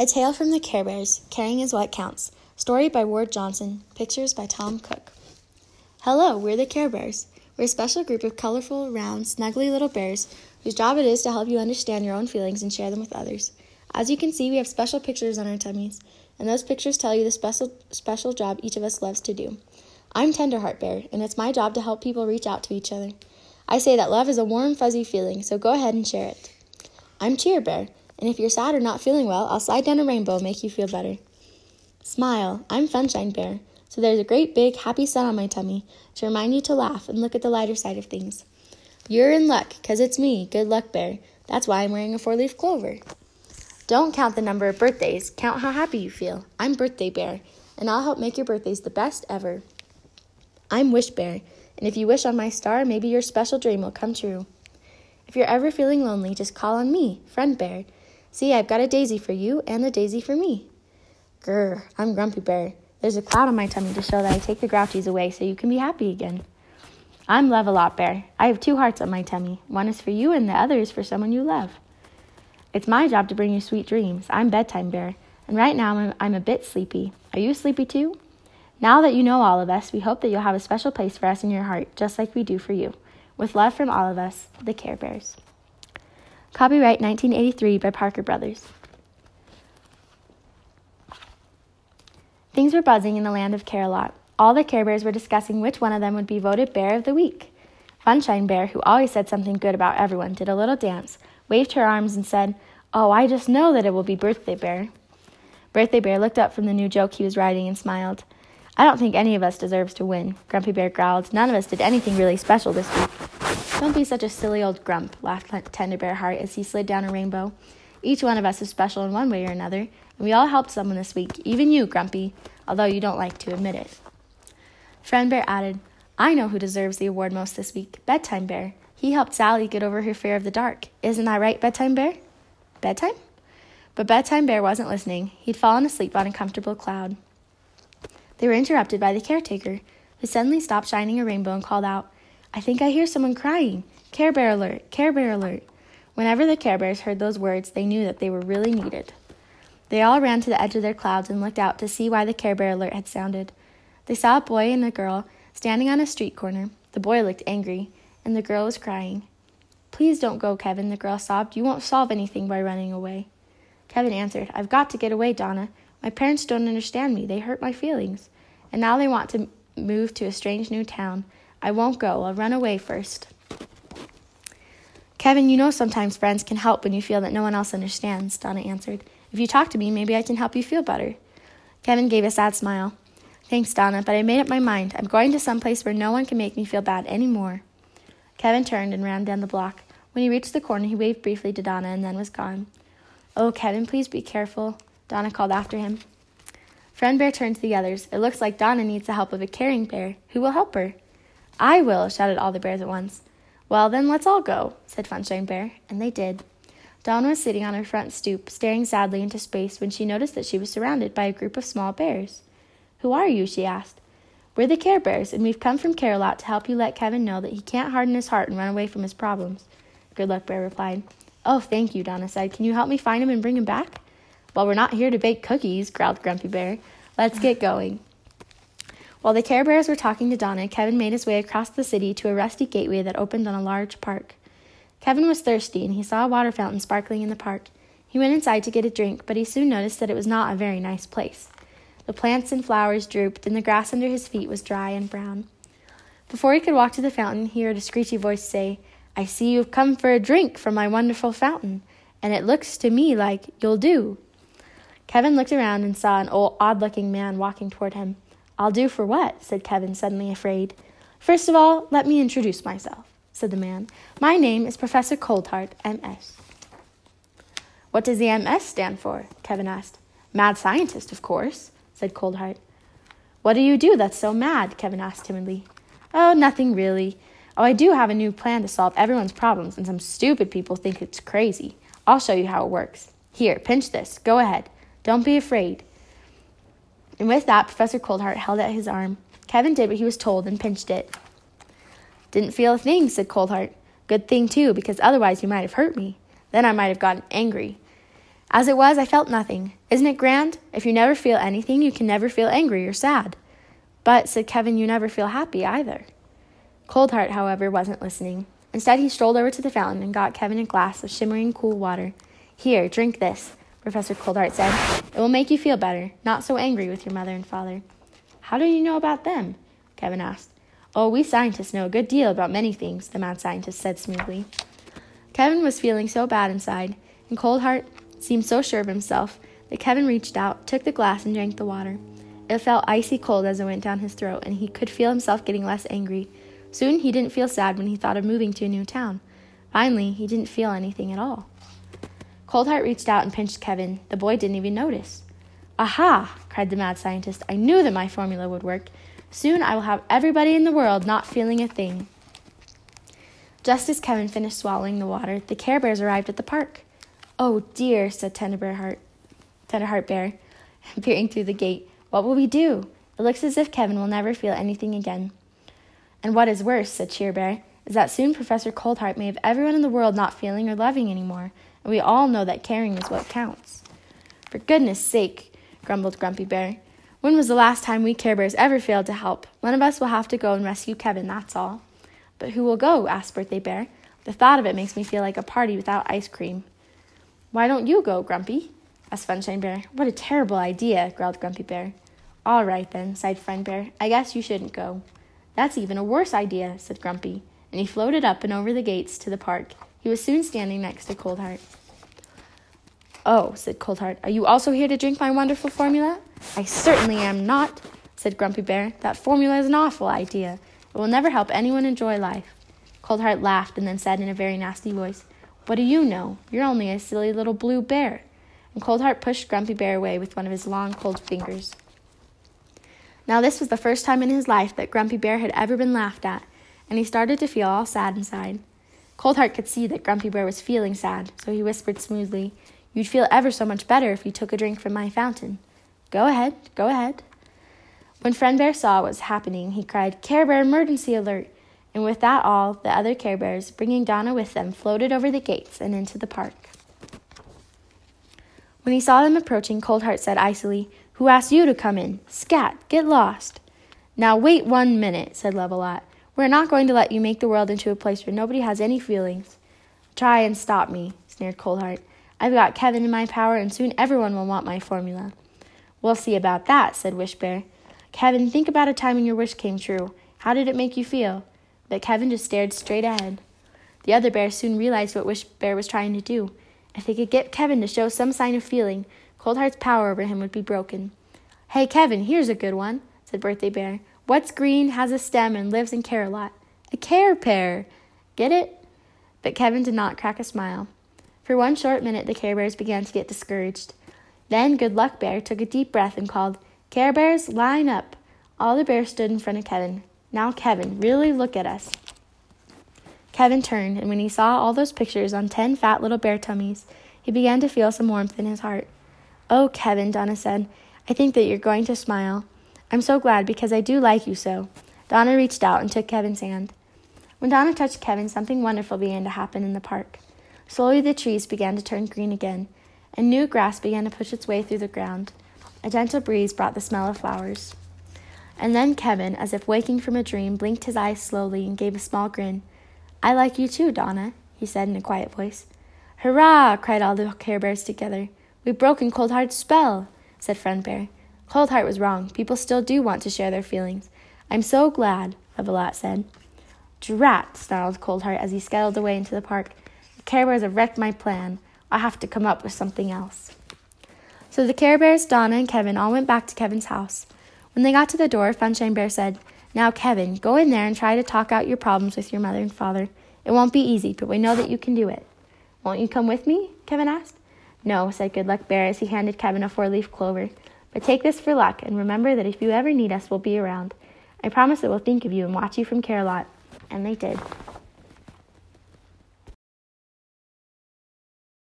A Tale from the Care Bears Caring is What Counts. Story by Ward Johnson. Pictures by Tom Cooke. Hello, we're the Care Bears. We're a special group of colorful, round, snuggly little bears whose job it is to help you understand your own feelings and share them with others. As you can see, we have special pictures on our tummies, and those pictures tell you the special, special job each of us loves to do. I'm Tenderheart Bear, and it's my job to help people reach out to each other. I say that love is a warm, fuzzy feeling, so go ahead and share it. I'm Cheer Bear, and if you're sad or not feeling well, I'll slide down a rainbow and make you feel better. Smile. I'm Sunshine Bear. So there's a great big happy sun on my tummy to remind you to laugh and look at the lighter side of things. You're in luck, 'cause it's me, Good Luck Bear. That's why I'm wearing a four leaf clover. Don't count the number of birthdays, count how happy you feel. I'm Birthday Bear, and I'll help make your birthdays the best ever. I'm Wish Bear, and if you wish on my star, maybe your special dream will come true. If you're ever feeling lonely, just call on me, Friend Bear. See, I've got a daisy for you and a daisy for me. Grr, I'm Grumpy Bear. There's a cloud on my tummy to show that I take the grouchies away so you can be happy again. I'm Love a Lot Bear. I have two hearts on my tummy. One is for you and the other is for someone you love. It's my job to bring you sweet dreams. I'm Bedtime Bear, and right now I'm, I'm a bit sleepy. Are you sleepy too? Now that you know all of us, we hope that you'll have a special place for us in your heart, just like we do for you. With love from all of us, the Care Bears. Copyright 1983 by Parker Brothers. Things were buzzing in the land of Care-a-Lot. All the Care Bears were discussing which one of them would be voted Bear of the Week. Funshine Bear, who always said something good about everyone, did a little dance, waved her arms, and said, Oh, I just know that it will be Birthday Bear. Birthday Bear looked up from the new joke he was writing and smiled. I don't think any of us deserves to win, Grumpy Bear growled. None of us did anything really special this week. Don't be such a silly old grump, laughed Tender Bear Heart as he slid down a rainbow. Each one of us is special in one way or another, and we all helped someone this week, even you, Grumpy, although you don't like to admit it. Friend Bear added, I know who deserves the award most this week Bedtime Bear. He helped Sally get over her fear of the dark. Isn't that right, Bedtime Bear? Bedtime? But Bedtime Bear wasn't listening. He'd fallen asleep on a comfortable cloud. They were interrupted by the caretaker, who suddenly stopped shining a rainbow and called out, I think I hear someone crying. Care Bear alert! Care Bear alert! Whenever the Care Bears heard those words, they knew that they were really needed. They all ran to the edge of their clouds and looked out to see why the Care Bear alert had sounded. They saw a boy and a girl standing on a street corner. The boy looked angry, and the girl was crying. Please don't go, Kevin, the girl sobbed. You won't solve anything by running away. Kevin answered, I've got to get away, Donna. My parents don't understand me. They hurt my feelings. And now they want to move to a strange new town. I won't go. I'll run away first. Kevin, you know sometimes friends can help when you feel that no one else understands, Donna answered. If you talk to me, maybe I can help you feel better. Kevin gave a sad smile. Thanks, Donna, but I made up my mind. I'm going to some place where no one can make me feel bad any more. Kevin turned and ran down the block. When he reached the corner, he waved briefly to Donna and then was gone. Oh, Kevin, please be careful, Donna called after him. Friend Bear turned to the others. It looks like Donna needs the help of a caring bear. Who will help her? I will, shouted all the bears at once. Well, then let's all go, said Funshine Bear, and they did. Donna was sitting on her front stoop, staring sadly into space when she noticed that she was surrounded by a group of small bears. Who are you? she asked. We're the Care Bears, and we've come from Care-a-Lot to help you let Kevin know that he can't harden his heart and run away from his problems. Good Luck Bear replied. Oh, thank you, Donna said. Can you help me find him and bring him back? Well, we're not here to bake cookies, growled Grumpy Bear. Let's get going. While the Care Bears were talking to Donna, Kevin made his way across the city to a rusty gateway that opened on a large park. Kevin was thirsty, and he saw a water fountain sparkling in the park. He went inside to get a drink, but he soon noticed that it was not a very nice place. The plants and flowers drooped, and the grass under his feet was dry and brown. Before he could walk to the fountain, he heard a screechy voice say, I see you've come for a drink from my wonderful fountain, and it looks to me like you'll do. Kevin looked around and saw an old, odd looking man walking toward him. I'll do for what? said Kevin, suddenly afraid. First of all, let me introduce myself, said the man. My name is Professor Coldheart, M.S. What does the M.S. stand for? Kevin asked. Mad scientist, of course, said Coldheart. What do you do that's so mad? Kevin asked timidly. Oh, nothing really. Oh, I do have a new plan to solve everyone's problems, and some stupid people think it's crazy. I'll show you how it works. Here, pinch this. Go ahead. Don't be afraid. And with that, Professor Coldheart held out his arm. Kevin did what he was told and pinched it. Didn't feel a thing, said Coldheart. Good thing, too, because otherwise you might have hurt me. Then I might have gotten angry. As it was, I felt nothing. Isn't it grand? If you never feel anything, you can never feel angry or sad. But, said Kevin, you never feel happy either. Coldheart, however, wasn't listening. Instead, he strolled over to the fountain and got Kevin a glass of shimmering cool water. Here, drink this, Professor Coldheart said. It will make you feel better, not so angry with your mother and father. How do you know about them? Kevin asked. Oh, we scientists know a good deal about many things, the mad scientist said smoothly. Kevin was feeling so bad inside, and Coldheart seemed so sure of himself that Kevin reached out, took the glass, and drank the water. It felt icy cold as it went down his throat, and he could feel himself getting less angry. Soon he didn't feel sad when he thought of moving to a new town. Finally, he didn't feel anything at all. Coldheart reached out and pinched Kevin. The boy didn't even notice. Aha! cried the mad scientist. I knew that my formula would work. Soon I will have everybody in the world not feeling a thing. Just as Kevin finished swallowing the water, the Care Bears arrived at the park. Oh dear, said Tender Heart, Tenderheart Bear, peering through the gate. What will we do? It looks as if Kevin will never feel anything again. And what is worse, said Cheer Bear, is that soon Professor Coldheart may have everyone in the world not feeling or loving anymore, and we all know that caring is what counts. For goodness sake, grumbled Grumpy Bear. When was the last time we Care Bears ever failed to help? One of us will have to go and rescue Kevin, that's all. But who will go? asked Birthday Bear. The thought of it makes me feel like a party without ice cream. Why don't you go, Grumpy? asked Funshine Bear. What a terrible idea, growled Grumpy Bear. All right then, sighed Friend Bear. I guess you shouldn't go. That's even a worse idea, said Grumpy, and he floated up and over the gates to the park. He was soon standing next to Coldheart. Oh, said Coldheart, are you also here to drink my wonderful formula? I certainly am not, said Grumpy Bear. That formula is an awful idea. It will never help anyone enjoy life. Coldheart laughed and then said in a very nasty voice, What do you know? You're only a silly little blue bear. And Coldheart pushed Grumpy Bear away with one of his long, cold fingers. Now, this was the first time in his life that Grumpy Bear had ever been laughed at, and he started to feel all sad inside. Coldheart could see that Grumpy Bear was feeling sad, so he whispered smoothly, You'd feel ever so much better if you took a drink from my fountain. Go ahead, go ahead. When Friend Bear saw what was happening, he cried, Care Bear emergency alert! And with that all, the other Care Bears, bringing Donna with them, floated over the gates and into the park. When he saw them approaching, Coldheart said icily, Who asked you to come in? Scat, get lost. Now wait one minute, said Love a Lot. We're not going to let you make the world into a place where nobody has any feelings. Try and stop me, sneered Coldheart. I've got Kevin in my power, and soon everyone will want my formula. We'll see about that, said Wishbear. Kevin, think about a time when your wish came true. How did it make you feel? But Kevin just stared straight ahead. The other bears soon realized what Wish Bear was trying to do. If they could get Kevin to show some sign of feeling, Coldheart's power over him would be broken. Hey, Kevin, here's a good one, said Birthday Bear. What's green, has a stem, and lives in Care-a-Lot? A care pear. Get it? But Kevin did not crack a smile. For one short minute, the Care Bears began to get discouraged. Then Good Luck Bear took a deep breath and called, Care Bears, line up. All the bears stood in front of Kevin. Now, Kevin, really look at us. Kevin turned, and when he saw all those pictures on ten fat little bear tummies, he began to feel some warmth in his heart. Oh, Kevin, Donna said, I think that you're going to smile. I'm so glad because I do like you so. Donna reached out and took Kevin's hand. When Donna touched Kevin, something wonderful began to happen in the park. Slowly the trees began to turn green again, and new grass began to push its way through the ground. A gentle breeze brought the smell of flowers. And then Kevin, as if waking from a dream, blinked his eyes slowly and gave a small grin. I like you too, Donna, he said in a quiet voice. Hurrah! cried all the Care Bears together. We've broken Cold Heart's spell, said Friend Bear. Cold Heart was wrong. People still do want to share their feelings. I'm so glad, Love a Lot said. Drat, snarled Cold Heart as he scuttled away into the park. The Care Bears have wrecked my plan. I have to come up with something else. So the Care Bears, Donna, and Kevin all went back to Kevin's house. When they got to the door, Funshine Bear said, Now, Kevin, go in there and try to talk out your problems with your mother and father. It won't be easy, but we know that you can do it. Won't you come with me? Kevin asked. No, said Good Luck Bear as he handed Kevin a four leaf clover. But take this for luck, and remember that if you ever need us, we'll be around. I promise that we'll think of you and watch you from Care-a-Lot. And they did.